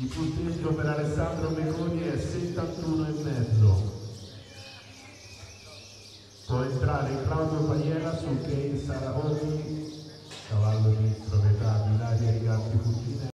Il punteggio per Alessandro Meconi è 71 e mezzo. Può entrare Claudio Paniera su Kane Sarahoni, cavallo di proprietà di Ilaria Riganti.